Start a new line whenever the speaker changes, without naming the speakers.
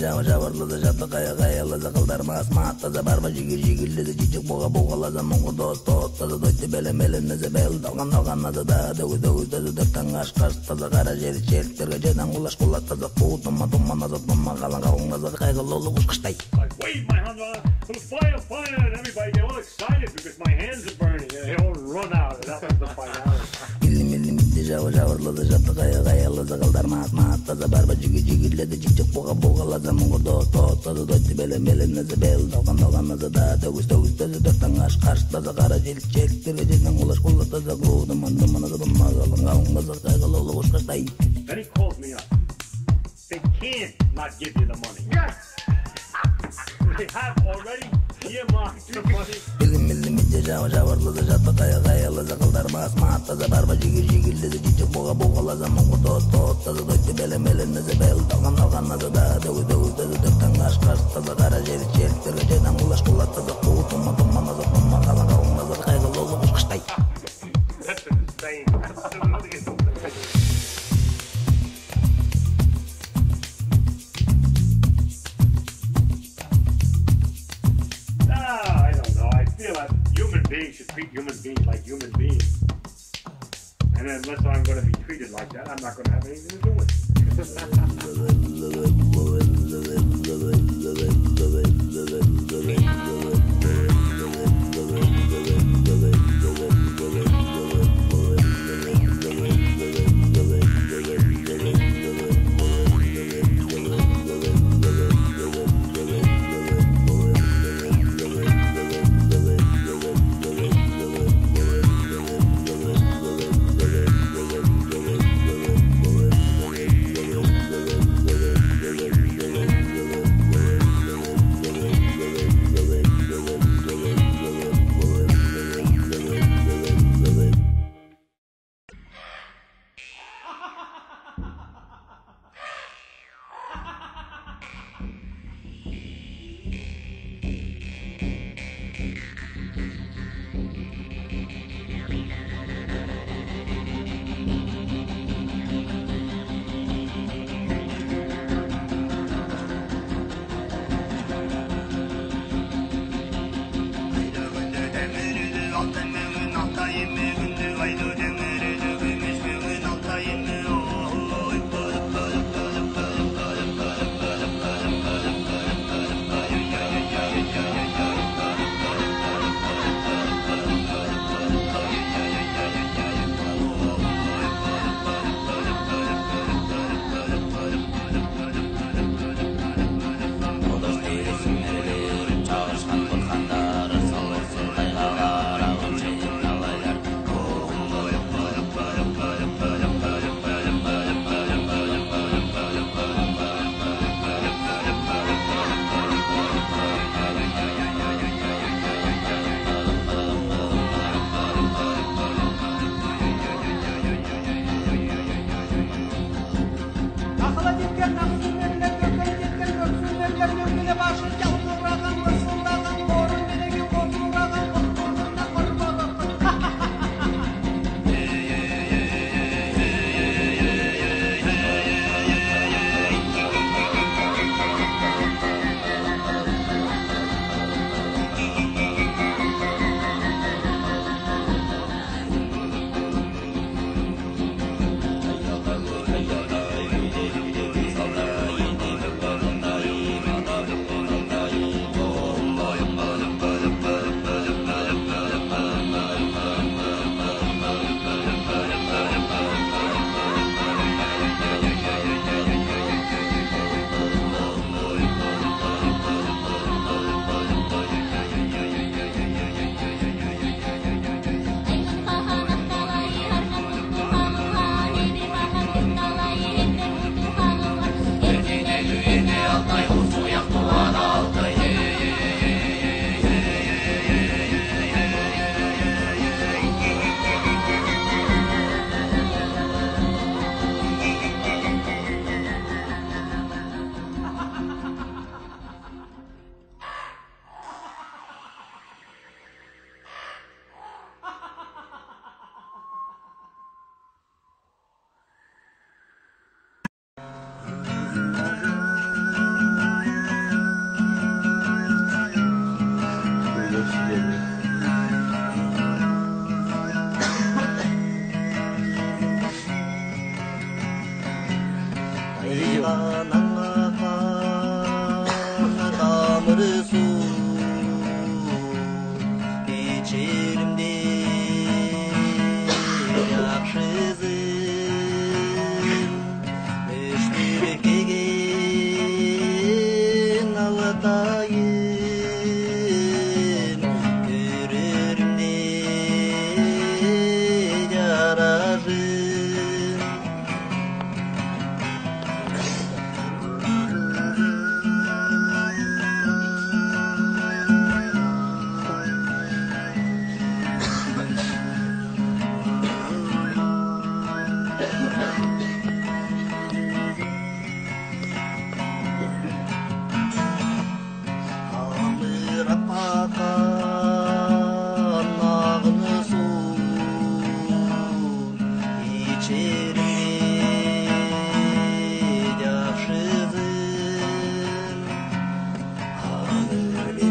жава жабырлады жатты кая каялады кылдарма асма аттаза барба жигир жигирледи жижик буга бугалаза муңгурду оттооттаза дойты белем беленезе бел далган далганады да дөгү дөгүздөдү дөктөн каш каштаза кара жери челиктерге жайдан кулаш кулаттаза куу тумма тумманаза тумма калан калыңаза кайгылуулуу куш кыштай
I wave my hand around, fire, fire, and everybody get all excited because my hands are burning. And they all run out, and that was the finality.
Илли милли милли жава жабырлады жатты кая каялады кылдарма асма аттаза барба жиги жигирледи жижик буга бугалаза муңгурду оттооттаза дойты белем беленезе бел далган далганаза да дөгүз дөгүздөдү дөктөн каш каштаза кара желик челиктерге жайдан кулаш кулаттаза куу туман тумманаза тумма калан калыңаза кайгылуулуу куш кыштай
Then he calls me up. They can't not give you the money. Yes! they have already earmarked the money.
Билим жау белем бел
жер And unless I'm going to be treated like that, I'm not going to have anything to do with it.
Amen.